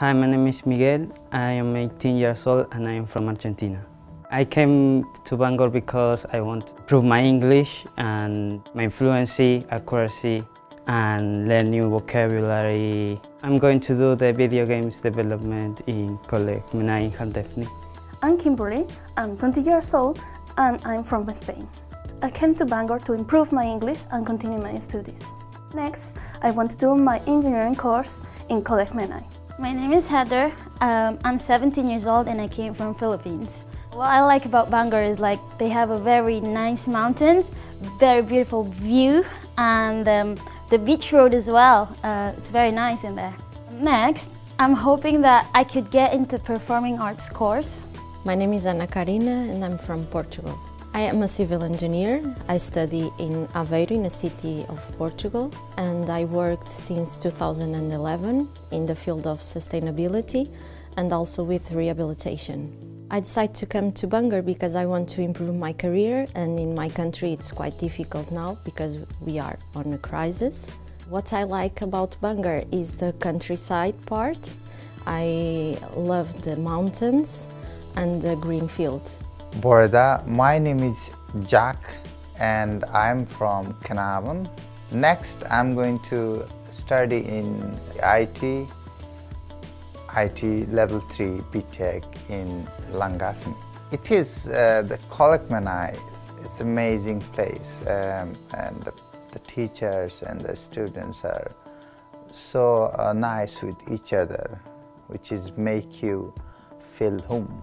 Hi, my name is Miguel. I am 18 years old and I am from Argentina. I came to Bangor because I want to improve my English and my fluency, accuracy, and learn new vocabulary. I'm going to do the video games development in College Menai in Llangefni. I'm Kimberly, I'm 20 years old and I'm from Spain. I came to Bangor to improve my English and continue my studies. Next, I want to do my engineering course in College Menai. My name is Heather. Um, I'm 17 years old and I came from Philippines. What I like about Bangor is like they have a very nice mountains, very beautiful view and um, the beach road as well. Uh, it's very nice in there. Next, I'm hoping that I could get into performing arts course. My name is Ana Karina and I'm from Portugal. I am a civil engineer. I study in Aveiro, in a city of Portugal, and I worked since 2011 in the field of sustainability and also with rehabilitation. I decided to come to Bangor because I want to improve my career and in my country it's quite difficult now because we are on a crisis. What I like about Bangor is the countryside part. I love the mountains and the green fields. Borda. My name is Jack and I'm from Caernarfon. Next, I'm going to study in IT, IT Level 3 BTEC in Llangefni. It is uh, the Coleg Menai. It's an amazing place um, and the, the, teachers and the students are so uh, nice with each other, which is make you feel home.